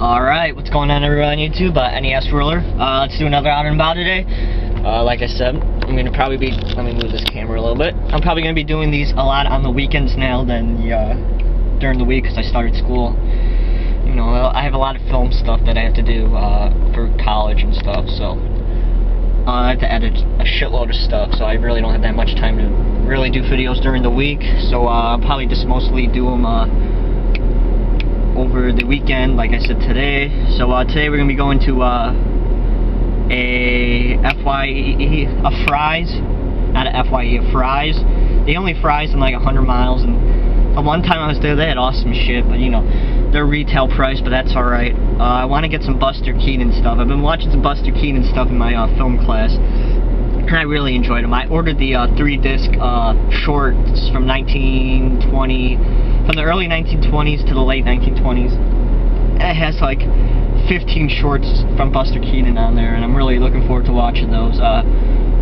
Alright, what's going on everyone on YouTube? Uh, NES Ruler. Uh, let's do another out and about today. Uh, like I said, I'm going to probably be, let me move this camera a little bit. I'm probably going to be doing these a lot on the weekends now than uh, during the week because I started school. You know, I have a lot of film stuff that I have to do uh, for college and stuff, so I have to edit a shitload of stuff, so I really don't have that much time to really do videos during the week. So uh, I'll probably just mostly do them uh, over the weekend, like I said today. So uh, today we're gonna be going to uh, a FYE, a Fry's, not a FYE, a Fry's. They only Fry's in like 100 miles, and the one time I was there, they had awesome shit, but you know, their retail price, but that's alright. Uh, I want to get some Buster Keaton stuff. I've been watching some Buster Keaton stuff in my uh, film class, and I really enjoyed them. I ordered the uh, three-disc uh, shorts from 1920 from the early 1920s to the late 1920s. And it has like 15 shorts from Buster Keaton on there, and I'm really looking forward to watching those. Uh,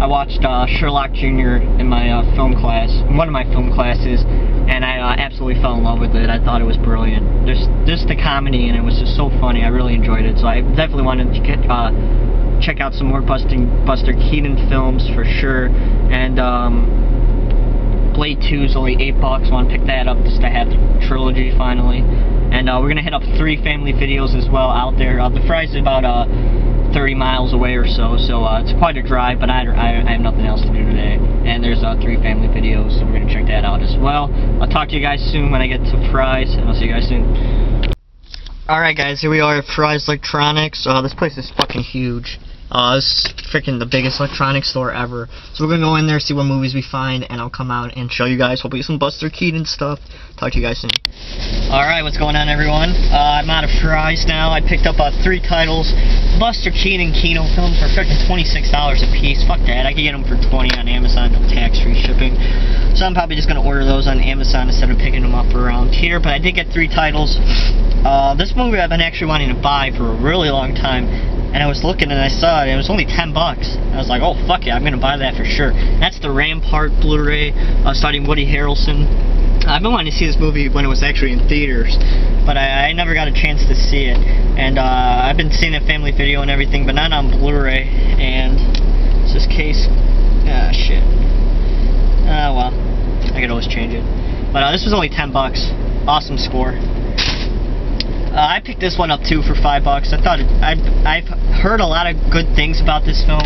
I watched uh, Sherlock Jr. in my uh, film class, one of my film classes, and I uh, absolutely fell in love with it. I thought it was brilliant. There's just the comedy, and it was just so funny. I really enjoyed it, so I definitely wanted to get, uh, check out some more Busting, Buster Keaton films for sure. And um, Blade 2 is only 8 bucks. Want to pick that up just to have the trilogy finally. And uh, we're going to hit up three family videos as well out there. Uh, the is about uh, 30 miles away or so, so uh, it's quite a drive, but I, I, I, have nothing else to do today. And there's uh, three family videos, so we're going to check that out as well. I'll talk to you guys soon when I get to Fry's, and I'll see you guys soon. Alright guys, here we are at Fry's Electronics. Uh, this place is fucking huge. Uh, is freaking the biggest electronics store ever. So we're gonna go in there, see what movies we find, and I'll come out and show you guys hopefully some Buster Keaton stuff. Talk to you guys soon. Alright, what's going on everyone? Uh, I'm out of Fry's now. I picked up uh, three titles. Buster Keaton Kino films for freaking $26 a piece. Fuck that. I can get them for 20 on Amazon, no tax-free shipping. So I'm probably just gonna order those on Amazon instead of picking them up around here. But I did get three titles. Uh, this movie I've been actually wanting to buy for a really long time and I was looking and I saw it, it was only 10 bucks. I was like, oh, fuck yeah, I'm to buy that for sure. That's the Rampart Blu-ray, uh, starting Woody Harrelson. I've been wanting to see this movie when it was actually in theaters, but I, I never got a chance to see it. And uh, I've been seeing a family video and everything, but not on Blu-ray. And it's this case. Ah, shit. Ah, well. I could always change it. But uh, this was only 10 bucks. Awesome score. Uh, I picked this one up too for five bucks. I thought it, I've, I've heard a lot of good things about this film,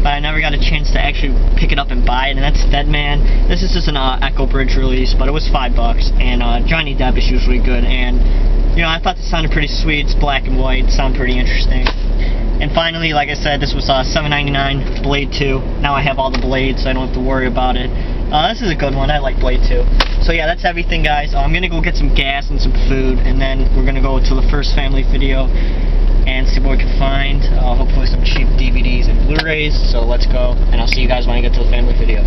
but I never got a chance to actually pick it up and buy it. And that's Dead Man. This is just an uh, Echo Bridge release, but it was five bucks. And uh, Johnny Depp is usually good. And you know, I thought this sounded pretty sweet. It's black and white. It sounded pretty interesting. And finally, like I said, this was uh, $7.99 Blade 2. Now I have all the blades, so I don't have to worry about it. Uh, this is a good one. I like Blade 2. So yeah, that's everything, guys. Uh, I'm going to go get some gas and some food, and then we're going to go to the first family video and see what we can find. Uh, hopefully some cheap DVDs and Blu-rays. So let's go, and I'll see you guys when I get to the family video.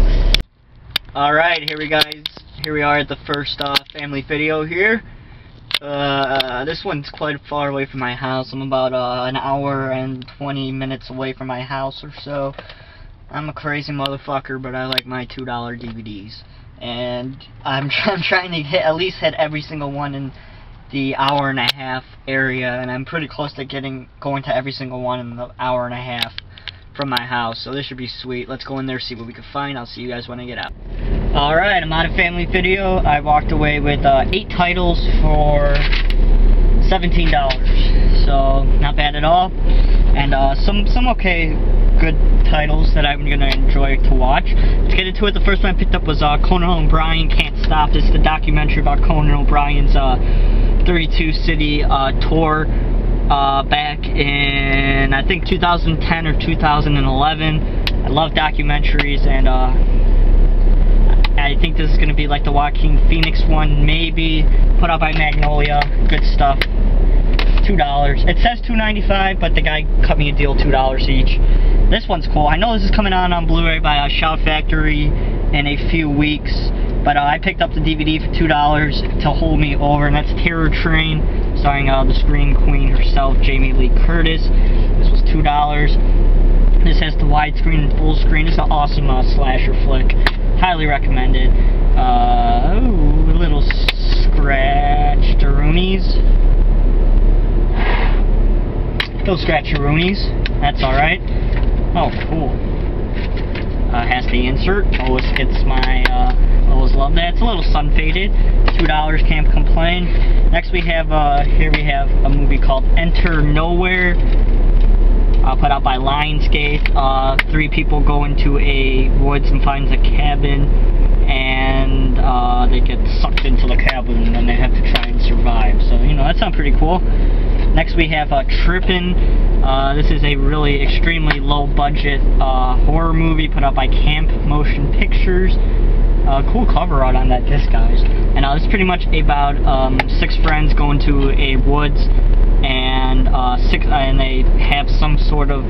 Alright, here we guys. Here we are at the first uh, family video here. Uh, this one's quite far away from my house. I'm about uh, an hour and 20 minutes away from my house or so. I'm a crazy motherfucker, but I like my $2 DVDs. And I'm, I'm trying to hit at least hit every single one in the hour and a half area, and I'm pretty close to getting going to every single one in the hour and a half from my house. So this should be sweet. Let's go in there see what we can find. I'll see you guys when I get out. Alright, I'm out of family video. I walked away with uh, eight titles for $17. So not bad at all. And uh, some some okay good titles that I'm gonna enjoy to watch. Let's get into it. The first one I picked up was uh, Conan O'Brien Can't Stop. It's the documentary about Conan O'Brien's uh, 32 city uh, tour uh, back in I think 2010 or 2011. I love documentaries and uh, I think this is going to be like the Joaquin Phoenix one, maybe put out by Magnolia. Good stuff. $2. It says $2.95, but the guy cut me a deal $2 each. This one's cool. I know this is coming out on Blu-ray by uh, Shout Factory in a few weeks, but uh, I picked up the DVD for $2 to hold me over, and that's Terror Train, starring uh, the Scream Queen herself, Jamie Lee Curtis. This was $2. This has the widescreen and full screen. It's an awesome uh, slasher flick. Highly recommended. Uh, ooh, little scratch Roonies. Those scratcheroonies. That's alright. Oh, cool. Uh, has the insert. Always gets my, uh, always love that. It's a little sun faded. $2, can't complain. Next we have, uh, here we have a movie called Enter Nowhere. Uh, put out by Lionsgate. Uh, three people go into a woods and finds a cabin and uh, they get sucked into the cabin and they have to try and survive. So, you know, that sounds pretty cool. Next we have uh, Trippin'. Uh, this is a really extremely low budget uh, horror movie put out by Camp Motion Pictures. Uh, cool cover art on that disc, guys. And uh, it's pretty much about um, six friends going to a woods and uh, six, and they have some sort of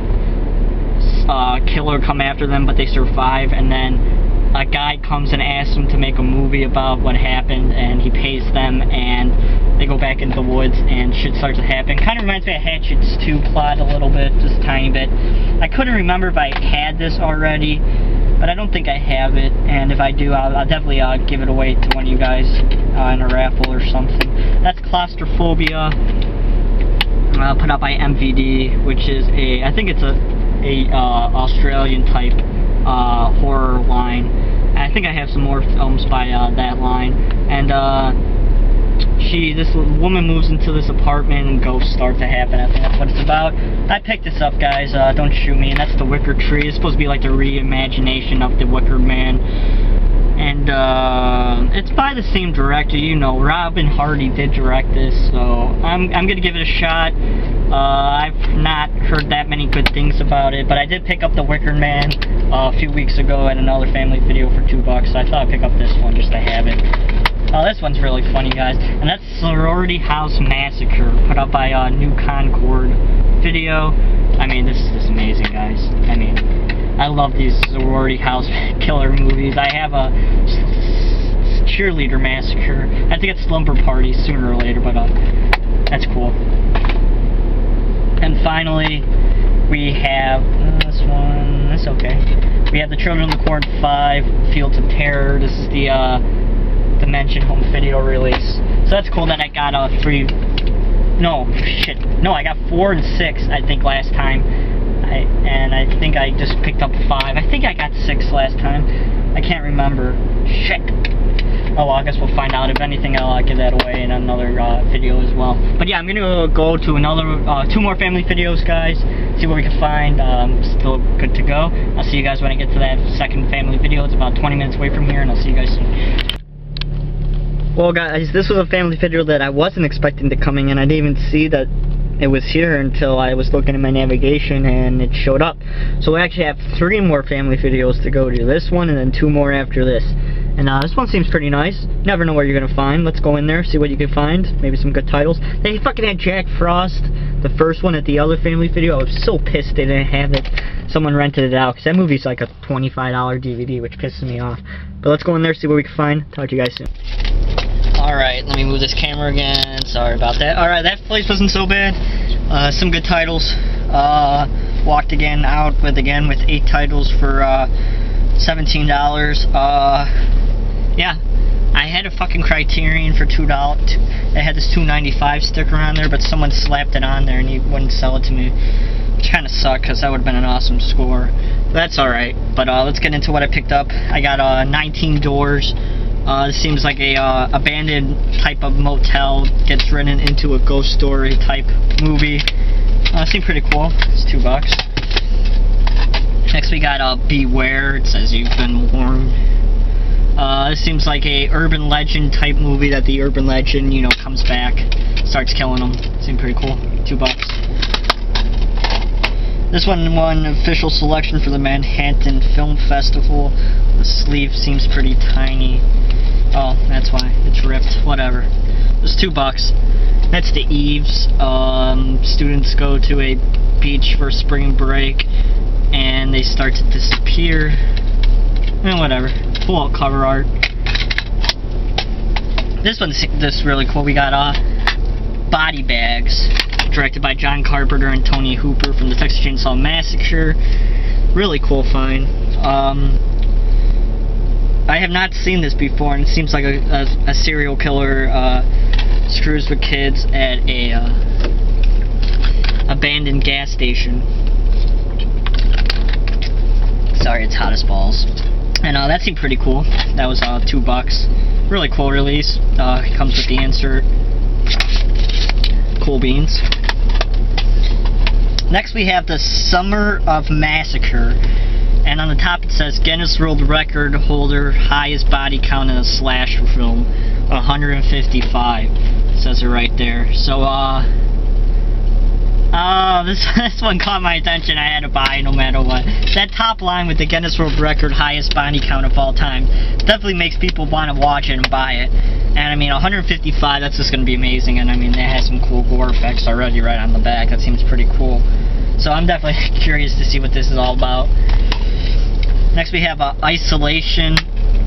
uh, killer come after them, but they survive, and then guy comes and asks them to make a movie about what happened, and he pays them, and they go back into the woods, and shit starts to happen. Kind of reminds me of Hatchet's 2 plot a little bit, just a tiny bit. I couldn't remember if I had this already, but I don't think I have it, and if I do, I'll, I'll definitely uh, give it away to one of you guys uh, in a raffle or something. That's Claustrophobia, uh, put out by MVD, which is a, I think it's a, a uh, Australian type uh, horror line. I think I have some more films by uh, that line. And uh, she, this woman moves into this apartment and ghosts start to happen. I think that's what it's about. I picked this up, guys. Uh, don't shoot me. And that's The Wicker Tree. It's supposed to be like the reimagination of The Wicker Man. And uh, it's by the same director, you know, Robin Hardy did direct this, so I'm, I'm going to give it a shot. Uh, I've not heard that many good things about it, but I did pick up The Wicker Man uh, a few weeks ago at another family video for two bucks, so I thought I'd pick up this one just to have it. Oh, this one's really funny, guys. And that's Sorority House Massacre, put up by uh, New Concorde Video. I mean, this is amazing, guys. I mean, I love these sorority house killer movies. I have a cheerleader massacre. I think it's slumber party sooner or later, but uh, that's cool. And finally, we have uh, this one. That's okay. We have the Children of the Corn 5 Fields of Terror. This is the uh, Dimension home video release. So that's cool that I got a free. No, shit. No, I got four and six. I think last time. I, and I think I just picked up five. I think I got six last time. I can't remember. Shit. Oh, well, I guess we'll find out. If anything, I'll uh, give that away in another uh, video as well. But yeah, I'm going to go to another, uh, two more family videos, guys. See what we can find. Um, still good to go. I'll see you guys when I get to that second family video. It's about 20 minutes away from here, and I'll see you guys soon. Well, guys, this was a family video that I wasn't expecting to coming in. I didn't even see that it was here until I was looking at my navigation and it showed up. So we actually have three more family videos to go to. This one and then two more after this. And uh, this one seems pretty nice. Never know where you're going to find. Let's go in there, see what you can find. Maybe some good titles. They fucking had Jack Frost, the first one at the other family video. I was so pissed they didn't have it. Someone rented it out because that movie's like a $25 DVD, which pisses me off. But let's go in there, see what we can find. Talk to you guys soon. Alright, let me move this camera again. Sorry about that. Alright, that place wasn't so bad. Uh, some good titles. Uh, walked again out with again with eight titles for uh, $17. Yeah, I had a fucking Criterion for two dollars. It had this 2.95 sticker on there, but someone slapped it on there and he wouldn't sell it to me, which kind of sucked because that would have been an awesome score. That's all right. But uh, let's get into what I picked up. I got uh, 19 doors. Uh, this seems like a uh, abandoned type of motel gets written into a ghost story type movie. Uh, seems pretty cool. It's two bucks. Next we got uh, Beware. It says you've been warned. Uh, this seems like a urban legend type movie that the urban legend, you know, comes back, starts killing them. Seems pretty cool. Two bucks. This one won official selection for the Manhattan Film Festival. The sleeve seems pretty tiny. Oh, that's why. It's ripped. Whatever. It's two bucks. That's the Eves. Um, students go to a beach for spring break and they start to disappear. And whatever. Full cover art. This one's this really cool. We got uh body bags directed by John Carpenter and Tony Hooper from the Texas Chainsaw Massacre. Really cool find. Um, I have not seen this before, and it seems like a, a, a serial killer uh, screws with kids at a uh, abandoned abandoned gas station. Sorry, it's hot as balls. And uh, that seemed pretty cool. That was uh, two bucks. Really cool release. Uh, comes with the insert. Cool beans. Next we have the Summer of Massacre. And on the top it says Guinness World Record holder, highest body count in a slasher film, 155. It says it right there. So, uh, this, this one caught my attention. I had to buy no matter what. That top line with the Guinness World Record highest body count of all time definitely makes people want to watch it and buy it. And I mean, 155, that's just going to be amazing. And I mean, that has some cool gore effects already right on the back. That seems pretty cool. So I'm definitely curious to see what this is all about. Next we have uh, Isolation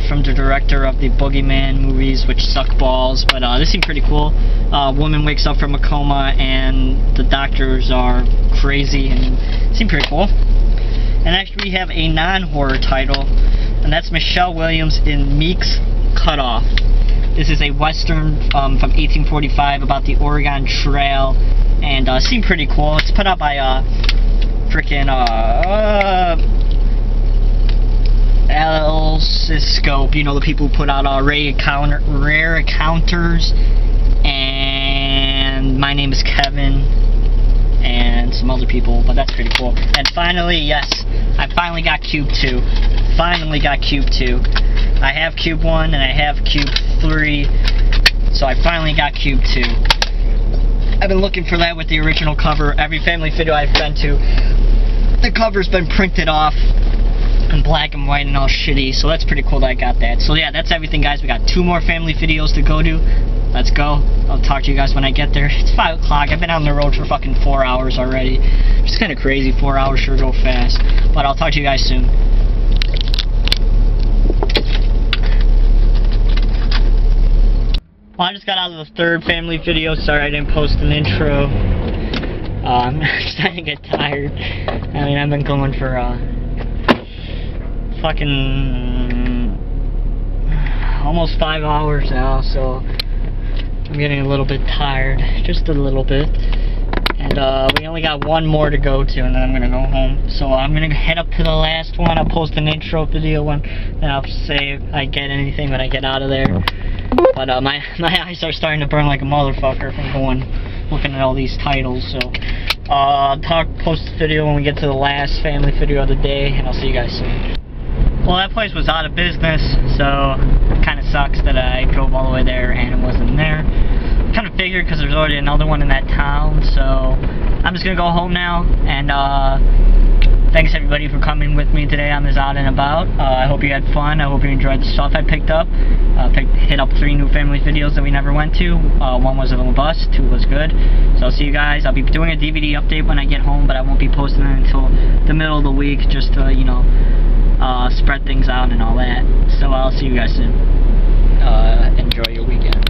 from the director of the Boogeyman movies, which suck balls, but uh, this seemed pretty cool. Uh, woman wakes up from a coma and the doctors are crazy and seemed pretty cool. And next we have a non-horror title, and that's Michelle Williams in Meek's Cutoff. This is a western um, from 1845 about the Oregon Trail, and uh, seemed pretty cool. It's put out by uh, freaking uh, Scope, you know, the people who put out uh, rare, encounter, rare encounters, and my name is Kevin, and some other people, but that's pretty cool. And finally, yes, I finally got Cube 2. Finally got Cube 2. I have Cube 1 and I have Cube 3, so I finally got Cube 2. I've been looking for that with the original cover. Every family video I've been to, the cover's been printed off in black and white and all shitty, so that's pretty cool that I got that. So yeah, that's everything guys. We got two more family videos to go to. Let's go. I'll talk to you guys when I get there. It's 5 o'clock. I've been on the road for fucking 4 hours already. It's kind of crazy. 4 hours sure go fast. But I'll talk to you guys soon. Well, I just got out of the third family video. Sorry I didn't post an intro. Uh, I'm starting to get tired. I mean, I've been going for, uh, fucking almost five hours now, so I'm getting a little bit tired, just a little bit. And uh, we only got one more to go to, and then I'm gonna go home. So I'm gonna head up to the last one. I'll post an intro video when, and I'll say I get anything when I get out of there. But uh, my my eyes are starting to burn like a motherfucker from going looking at all these titles. So uh, I'll talk post the video when we get to the last family video of the day, and I'll see you guys soon. Well, that place was out of business, so it kind of sucks that I drove all the way there and it wasn't there. Kind of figured because there's already another one in that town, so I'm just going to go home now, and uh, thanks everybody for coming with me today on this out and about. Uh, I hope you had fun. I hope you enjoyed the stuff I picked up. Uh, picked, hit up three new family videos that we never went to. Uh, one was a little bus, two was good. So I'll see you guys. I'll be doing a DVD update when I get home, but I won't be posting it until the middle of the week, just to, you know, uh, spread things out and all that. So I'll see you guys soon. Uh, enjoy your weekend.